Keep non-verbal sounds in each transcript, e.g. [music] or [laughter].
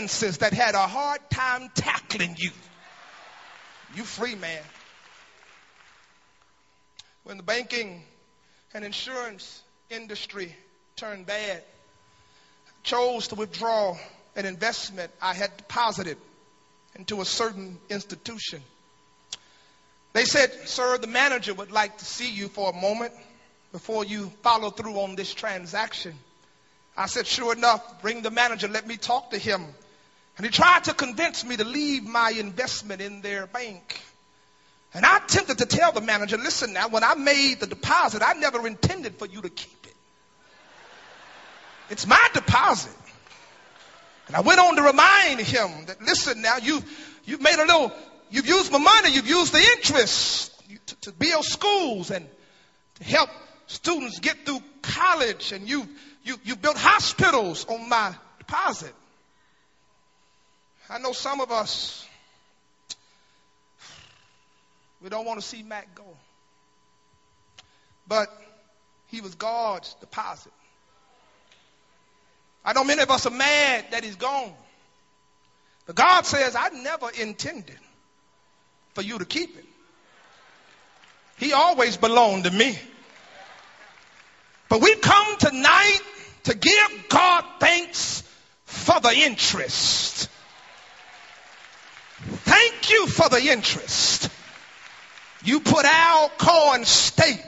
expenses that had a hard time tackling you. You free, man. When the banking and insurance industry turned bad, chose to withdraw an investment I had deposited into a certain institution. They said, Sir, the manager would like to see you for a moment before you follow through on this transaction. I said, Sure enough, bring the manager, let me talk to him. And he tried to convince me to leave my investment in their bank. And I attempted to tell the manager, listen now, when I made the deposit, I never intended for you to keep it. It's my deposit. And I went on to remind him that, listen now, you've, you've made a little, you've used my money, you've used the interest to, to build schools and to help students get through college and you've you, you built hospitals on my deposit. I know some of us, we don't want to see Mac go. But he was God's deposit. I know many of us are mad that he's gone. But God says, I never intended for you to keep it. He always belonged to me. But we come tonight to give God thanks for the interest. Thank you for the interest. You put Alcorn State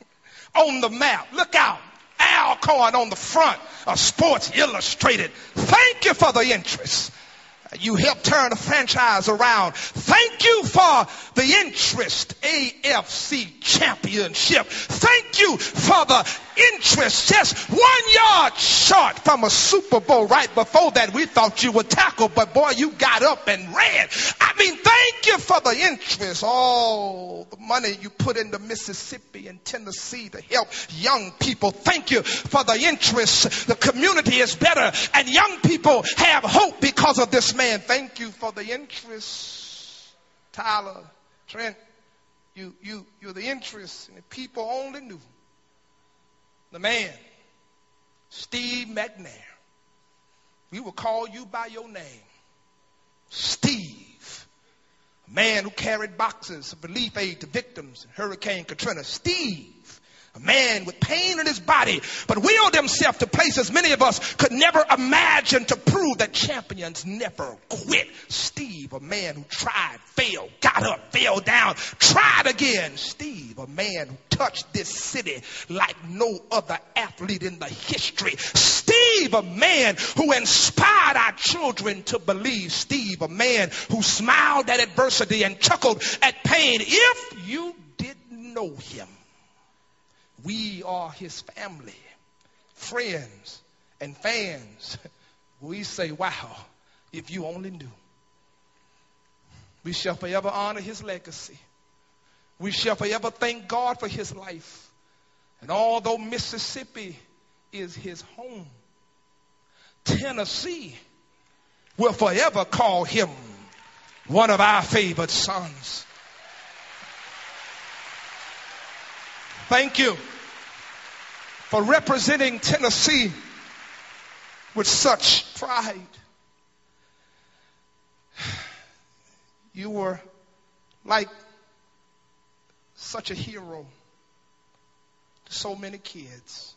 [laughs] on the map. Look out. Alcorn on the front of Sports Illustrated. Thank you for the interest. You helped turn the franchise around. Thank you for the interest AFC championship. Thank you for the interest. Just one yard short from a Super Bowl. Right before that, we thought you would tackle, but boy, you got up and ran. I mean, thank you for the interest. All the money you put into Mississippi and Tennessee to help young people. Thank you for the interest. The community is better and young people have hope because of this man. Thank you for the interest. Tyler, Trent, you, you, you're the interest and the people only knew the man, Steve McNair. We will call you by your name. Steve, a man who carried boxes of relief aid to victims in Hurricane Katrina. Steve, a man with pain in his body, but willed himself to places many of us could never imagine to prove that champions never quit. Steve, a man who tried, failed, got up, fell down, tried again. Steve, a man who touched this city like no other athlete in the history. Steve, a man who inspired our children to believe. Steve, a man who smiled at adversity and chuckled at pain. If you didn't know him, we are his family, friends, and fans. [laughs] We say, wow, if you only knew. We shall forever honor his legacy. We shall forever thank God for his life. And although Mississippi is his home, Tennessee will forever call him one of our favorite sons. Thank you for representing Tennessee with such pride. You were like such a hero to so many kids.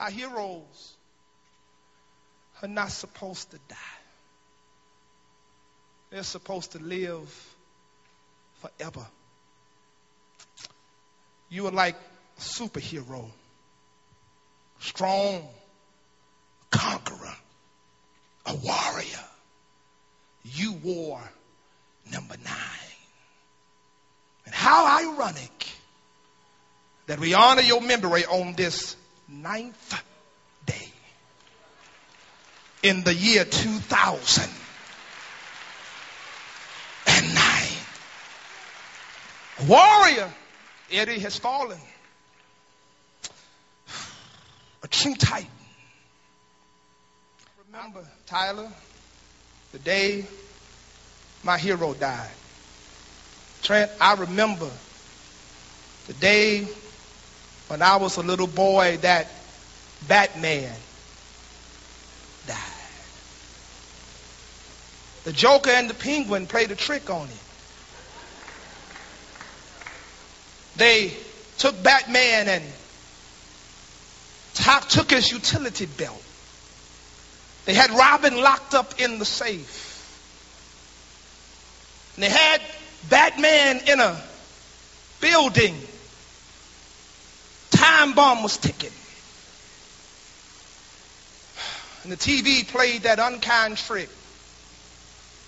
Our heroes are not supposed to die. They're supposed to live forever. You were like a superhero, strong, conqueror, a warrior. You wore number nine. And how ironic that we honor your memory on this ninth day in the year 2009. Warrior Eddie has fallen. True titan. Remember, Tyler, the day my hero died. Trent, I remember the day when I was a little boy that Batman died. The Joker and the Penguin played a trick on him. They took Batman and took his utility belt. They had Robin locked up in the safe. And they had Batman in a building. Time bomb was ticking. And the TV played that unkind trick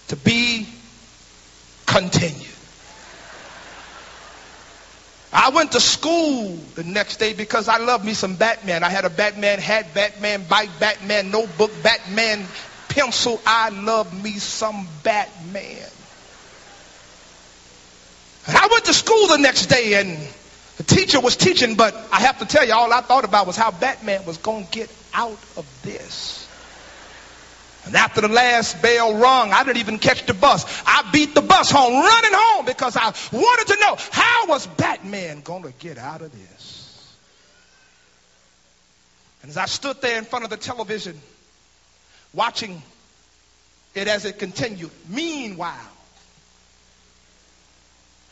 to be continued. I went to school the next day because I love me some Batman. I had a Batman hat, Batman bike, Batman notebook, Batman pencil. I love me some Batman. And I went to school the next day and the teacher was teaching, but I have to tell you, all I thought about was how Batman was going to get out of this. And after the last bell rung, I didn't even catch the bus. I beat the bus home, running home because I wanted to know how was Batman going to get out of this? And as I stood there in front of the television, watching it as it continued, meanwhile,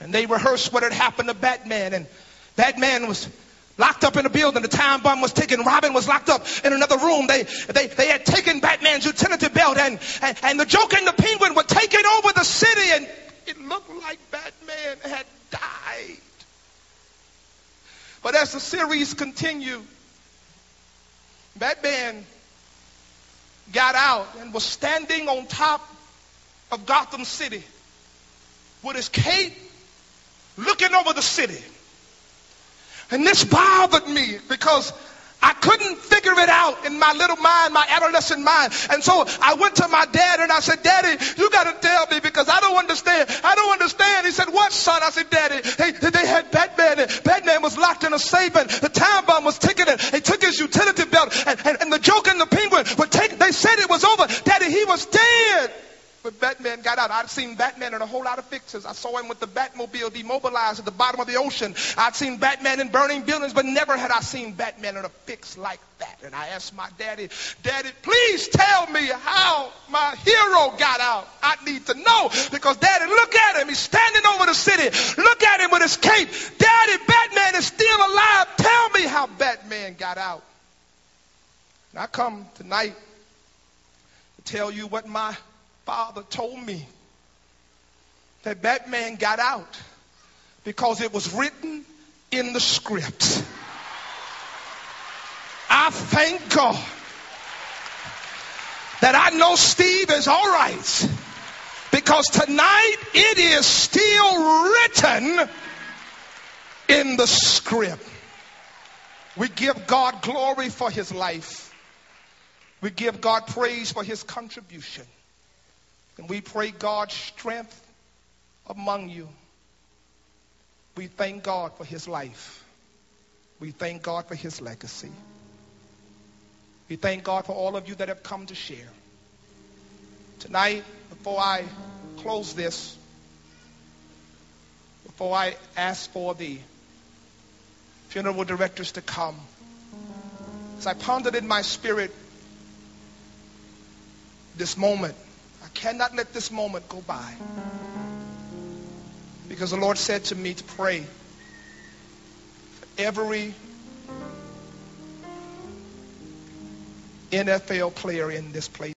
and they rehearsed what had happened to Batman, and Batman was locked up in a building. The time bomb was taken. Robin was locked up in another room. They, they, they had taken Batman's utility belt and, and, and the Joker and the Penguin were taking over the city and it looked like Batman had died. But as the series continued, Batman got out and was standing on top of Gotham City with his cape looking over the city. And this bothered me because I couldn't figure it out in my little mind, my adolescent mind. And so I went to my dad and I said, Daddy, you got to tell me because I don't understand. I don't understand. He said, What, son? I said, Daddy, hey, they had Batman. Batman was locked in a safe and the time bomb was ticking and he took his utility belt and, and, and the Joker and the Penguin were taking, they said it was over. Daddy, he was dead. But Batman got out. I'd seen Batman in a whole lot of fixes. I saw him with the Batmobile demobilized at the bottom of the ocean. I'd seen Batman in burning buildings, but never had I seen Batman in a fix like that. And I asked my daddy, Daddy, please tell me how my hero got out. I need to know. Because Daddy, look at him. He's standing over the city. Look at him with his cape. Daddy, Batman is still alive. Tell me how Batman got out. And I come tonight to tell you what my father told me that Batman got out because it was written in the script. I thank God that I know Steve is all right because tonight it is still written in the script. We give God glory for his life. We give God praise for his contribution. And we pray God's strength among you. We thank God for his life. We thank God for his legacy. We thank God for all of you that have come to share. Tonight, before I close this, before I ask for the funeral directors to come, as I pondered in my spirit this moment, cannot let this moment go by. Because the Lord said to me to pray for every NFL player in this place.